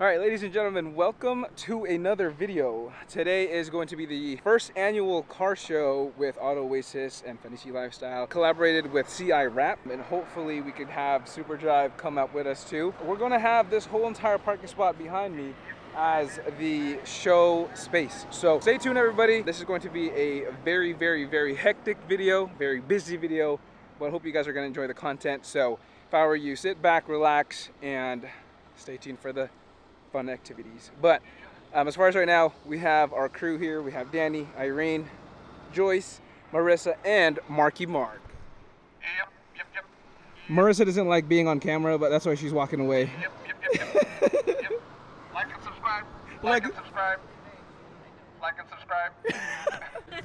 All right, ladies and gentlemen, welcome to another video. Today is going to be the first annual car show with Auto Oasis and Finessy Lifestyle, collaborated with CI Wrap, and hopefully we could have Super Drive come up with us too. We're gonna have this whole entire parking spot behind me as the show space. So stay tuned everybody. This is going to be a very, very, very hectic video, very busy video, but I hope you guys are gonna enjoy the content. So if I were you, sit back, relax, and stay tuned for the fun activities. But um, as far as right now, we have our crew here. We have Danny, Irene, Joyce, Marissa, and Marky Mark. Yep, yep, yep. Marissa doesn't like being on camera, but that's why she's walking away. Yep, yep, yep, yep. yep. Like and subscribe. Like, Like- and subscribe. Like and subscribe.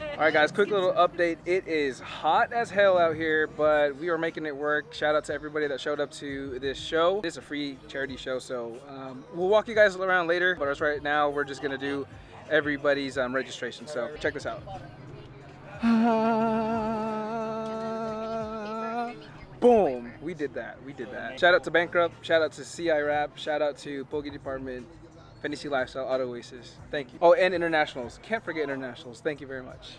All right, guys, quick little update. It is hot as hell out here, but we are making it work. Shout out to everybody that showed up to this show. It's a free charity show, so um, we'll walk you guys around later. But as right now, we're just gonna do everybody's um, registration. So check this out. Boom! We did that. We did that. Shout out to Bankrupt. Shout out to CI Wrap. Shout out to Bogey Department. Finessy Lifestyle, Auto Oasis. Thank you. Oh, and internationals. Can't forget internationals. Thank you very much.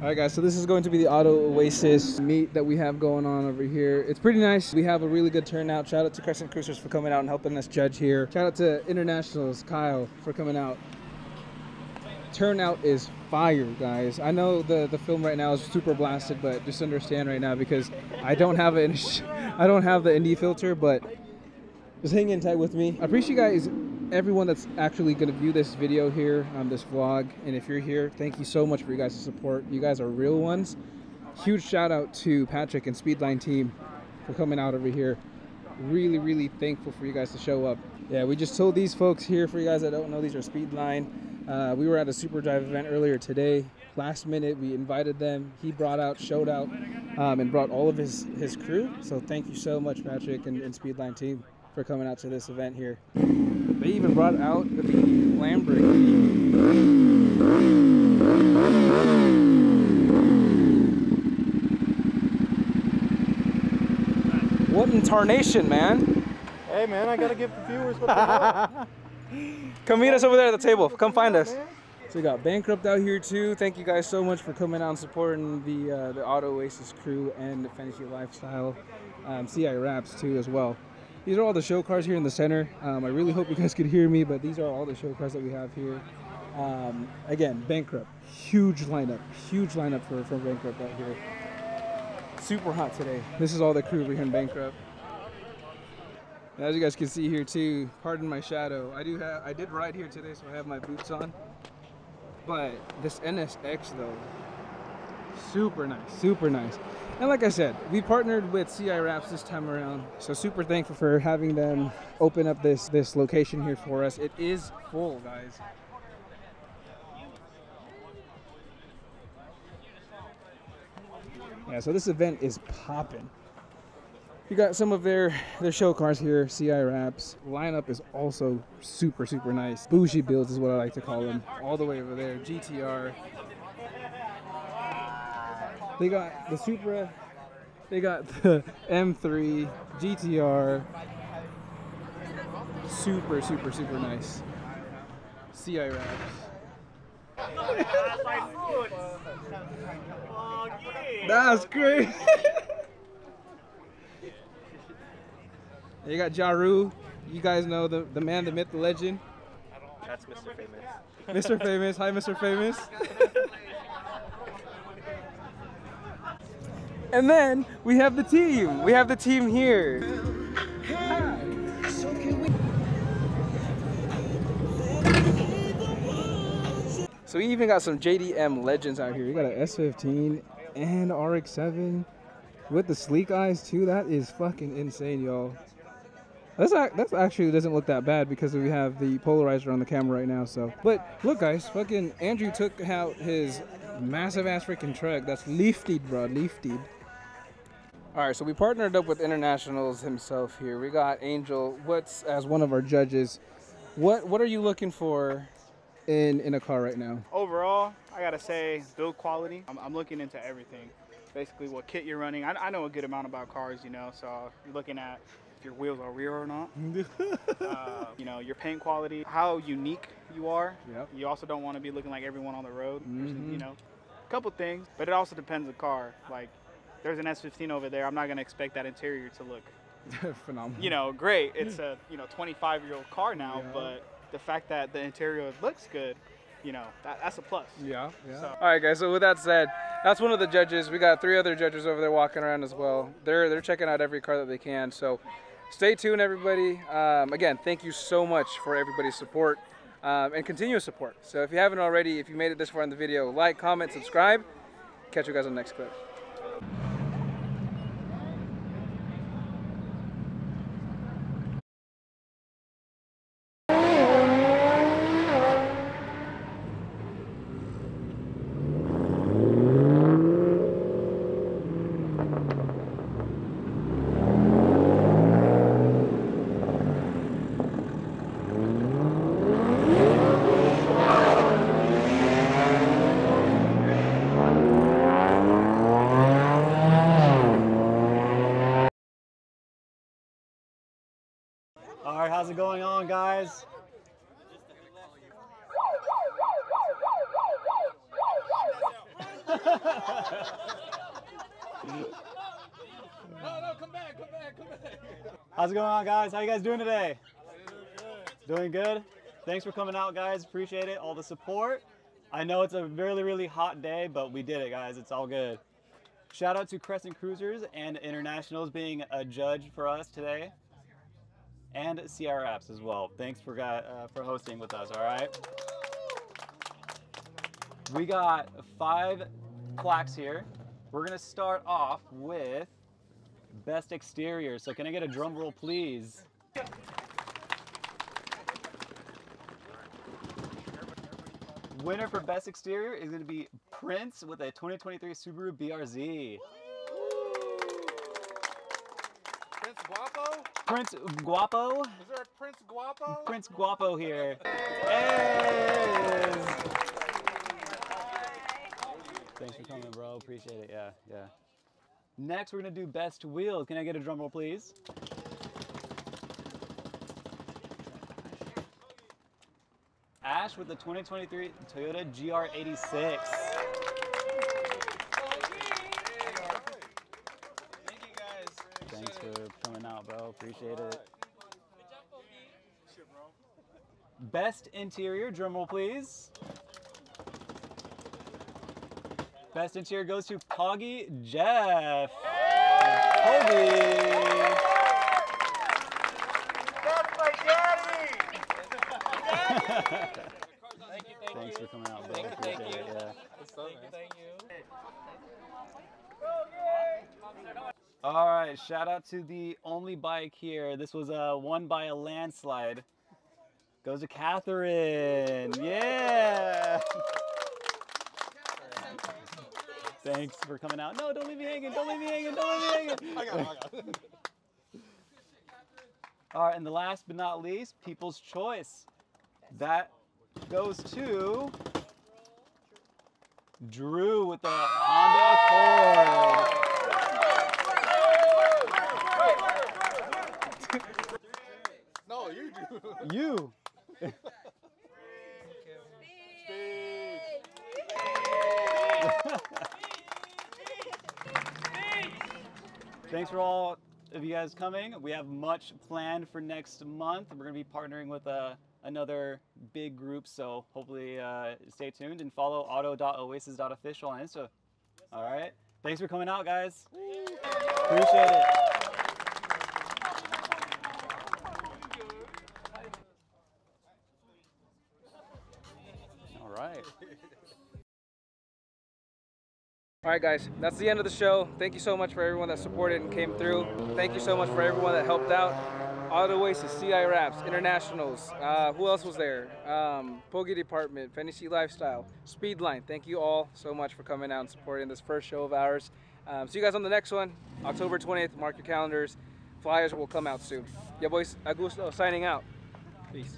All right, guys. So this is going to be the Auto Oasis meet that we have going on over here. It's pretty nice. We have a really good turnout. Shout out to Crescent Cruisers for coming out and helping us judge here. Shout out to internationals, Kyle, for coming out. Turnout is fire, guys. I know the the film right now is super blasted, but just understand right now because I don't have an I don't have the ND filter, but just hang in tight with me. I appreciate you guys, everyone that's actually going to view this video here on this vlog. And if you're here, thank you so much for you guys' support. You guys are real ones. Huge shout out to Patrick and Speedline team for coming out over here. Really, really thankful for you guys to show up. Yeah, we just told these folks here, for you guys that don't know, these are Speedline. Uh, we were at a Super Drive event earlier today. Last minute, we invited them. He brought out, showed out, um, and brought all of his, his crew. So thank you so much, Patrick and, and Speedline team, for coming out to this event here. They even brought out the Lamborghini. What in tarnation, man? Hey man, I gotta give the viewers what they want. Come meet us over there at the table. Come find us. So we got Bankrupt out here too. Thank you guys so much for coming out and supporting the uh, the Auto Oasis crew and the Finessy Lifestyle um, CI Wraps too as well. These are all the show cars here in the center. Um, I really hope you guys could hear me, but these are all the show cars that we have here. Um, again, Bankrupt, huge lineup, huge lineup for, for Bankrupt out here. Super hot today. This is all the crew over here in Bankrupt. As you guys can see here too, pardon my shadow. I do have, I did ride here today, so I have my boots on. But this NSX though, super nice, super nice. And like I said, we partnered with CI Wraps this time around, so super thankful for having them open up this this location here for us. It is full, guys. Yeah, so this event is popping. You got some of their their show cars here, CI wraps. Lineup is also super super nice. Bougie builds is what I like to call them. All the way over there, GTR. They got the Supra. They got the M3 GTR. Super super super nice. CI wraps. That's great. you got Jaru. You guys know the, the man, the myth, the legend. That's Mr. Famous. Mr. Famous. Hi, Mr. Famous. and then we have the team. We have the team here. So we even got some JDM legends out here. We got an S15 and RX-7 with the sleek eyes too. That is fucking insane, y'all. That's that's actually doesn't look that bad because we have the polarizer on the camera right now. So, but look, guys, fucking Andrew took out his massive ass freaking truck. That's lifted, bro, lifted. All right, so we partnered up with Internationals himself here. We got Angel. What's as one of our judges? What what are you looking for in in a car right now? Overall, I gotta say, build quality. I'm, I'm looking into everything. Basically, what kit you're running. I, I know a good amount about cars, you know, so you're looking at if your wheels are rear or not. uh, you know, your paint quality, how unique you are. Yep. You also don't want to be looking like everyone on the road. There's, Mhm. You know, a couple things, but it also depends on the car. Like, there's an S15 over there. I'm not gonna expect that interior to look Phenomenal. you know, great. It's a you know 25 year old car now, Yeah. but the fact that the interior looks good, you know, that, that's a plus. Yeah, yeah. So- All right, guys. So with that said, that's one of the judges. We got three other judges over there walking around as well. They're they're checking out every car that they can. So stay tuned, everybody. Um, again, thank you so much for everybody's support um, and continuous support. So if you haven't already, if you made it this far in the video, like, comment, subscribe. Catch you guys on the next clip. All right, how's it going on, guys? How's it going on, guys? How you guys doing today? Doing good. Thanks for coming out, guys. Appreciate it. All the support. I know it's a really, really hot day, but we did it, guys. It's all good. Shout out to Crescent Cruisers and Internationals being a judge for us today and CI Wraps as well. Thanks for uh, for hosting with us. All right. We got five plaques here. We're gonna start off with best exterior. So can I get a drum roll, please? Winner for best exterior is gonna be Prince with a 2023 Subaru BRZ. Prince Guapo? Prince Guapo. Is there a Prince Guapo? Prince Guapo here. Hey! Thanks for coming, bro. Appreciate it. Yeah, yeah. Next, we're gonna do best wheels. Can I get a drum roll, please? Ash with the 2023 Toyota GR86. Thanks for coming out, bro. Appreciate it. Best interior, drum roll please. Best interior goes to Poggy Jeff. Poggy. That's my daddy! Thanks for coming out, bro. Appreciate it. Yeah. All right, shout out to the only bike here. This was uh, won by a landslide. Goes to Catherine. Yeah. Thanks for coming out. No, don't leave me hanging. Don't leave me hanging. Don't leave me hanging. I got it, I got it. All right, and the last but not least, People's Choice. That goes to Drew with the Honda Accord. No, you do. You. Thanks for all of you guys coming. We have much planned for next month. We're going to be partnering with uh, another big group, so hopefully uh, stay tuned and follow auto.oasis.official on Insta. All right. Thanks for coming out, guys. Appreciate it. All right. All right, guys, that's the end of the show. Thank you so much for everyone that supported and came through. Thank you so much for everyone that helped out. Auto Oasis, CI Wraps, Internationals. Uh, who else was there? Um, Pogi Department, Finessy Lifestyle, Speedline. Thank you all so much for coming out and supporting this first show of ours. Um, see you guys on the next one, October 20th. Mark your calendars. Flyers will come out soon. Yeah, boys. Augusto signing out. Peace.